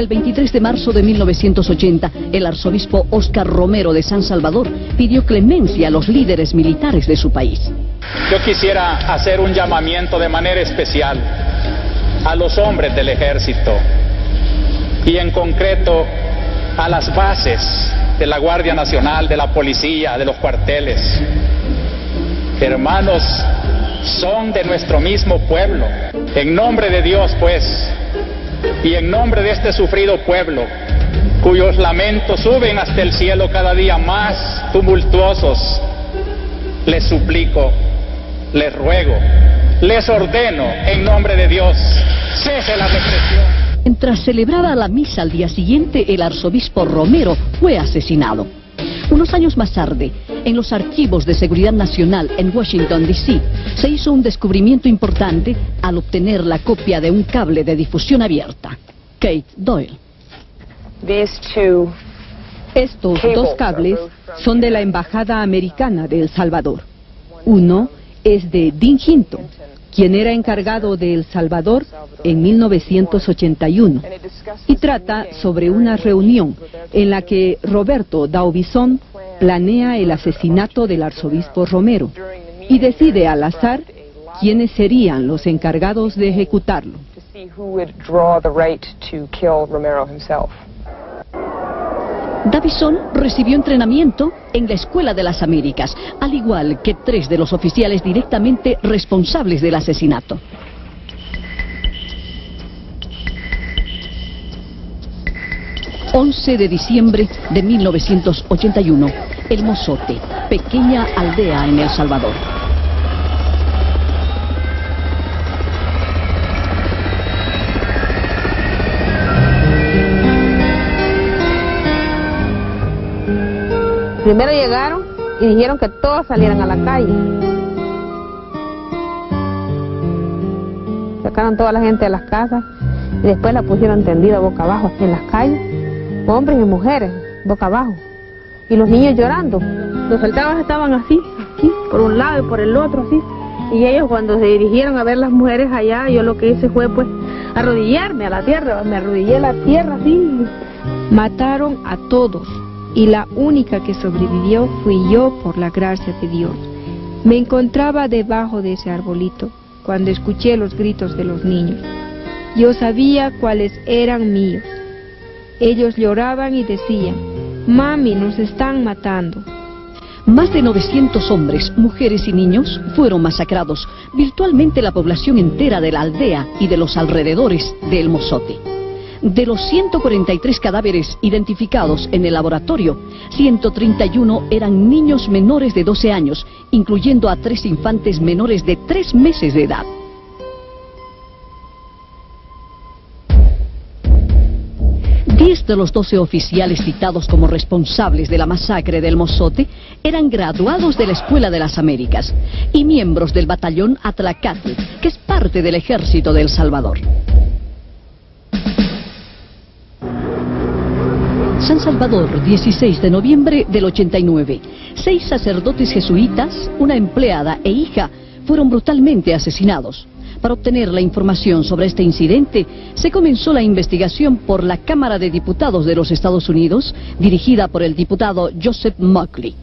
El 23 de marzo de 1980, el arzobispo Oscar Romero de San Salvador pidió clemencia a los líderes militares de su país. Yo quisiera hacer un llamamiento de manera especial a los hombres del ejército y en concreto a las bases de la Guardia Nacional, de la policía, de los cuarteles. Hermanos, son de nuestro mismo pueblo. En nombre de Dios, pues, y en nombre de este sufrido pueblo, cuyos lamentos suben hasta el cielo cada día más tumultuosos, les suplico, les ruego, les ordeno en nombre de Dios, cese la represión. Mientras celebraba la misa al día siguiente, el arzobispo Romero fue asesinado. Unos años más tarde, en los archivos de seguridad nacional en Washington, D.C., se hizo un descubrimiento importante al obtener la copia de un cable de difusión abierta. Kate Doyle. Estos dos cables son de la Embajada Americana de El Salvador. Uno es de Dean Hinton, quien era encargado de El Salvador en 1981, y trata sobre una reunión en la que Roberto Daubizón planea el asesinato del arzobispo Romero y decide al azar quiénes serían los encargados de ejecutarlo. Davison recibió entrenamiento en la Escuela de las Américas, al igual que tres de los oficiales directamente responsables del asesinato. ...11 de diciembre de 1981... ...El Mozote... ...pequeña aldea en El Salvador... Primero llegaron y dijeron que todos salieran a la calle. Sacaron toda la gente de las casas y después la pusieron tendida boca abajo aquí en las calles, hombres y mujeres, boca abajo. Y los niños llorando. Los soldados estaban así, aquí, por un lado y por el otro, así. Y ellos cuando se dirigieron a ver las mujeres allá, yo lo que hice fue pues arrodillarme a la tierra, me arrodillé a la tierra así. Mataron a todos, y la única que sobrevivió fui yo por la gracia de Dios. Me encontraba debajo de ese arbolito cuando escuché los gritos de los niños. Yo sabía cuáles eran míos. Ellos lloraban y decían, Mami, nos están matando. Más de 900 hombres, mujeres y niños fueron masacrados, virtualmente la población entera de la aldea y de los alrededores de El Mozote. De los 143 cadáveres identificados en el laboratorio, 131 eran niños menores de 12 años, incluyendo a tres infantes menores de 3 meses de edad. Diez de los 12 oficiales citados como responsables de la masacre del Mozote eran graduados de la Escuela de las Américas y miembros del batallón Atlacate, que es parte del ejército de El Salvador. San Salvador, 16 de noviembre del 89. Seis sacerdotes jesuitas, una empleada e hija fueron brutalmente asesinados. Para obtener la información sobre este incidente, se comenzó la investigación por la Cámara de Diputados de los Estados Unidos, dirigida por el diputado Joseph Muckley.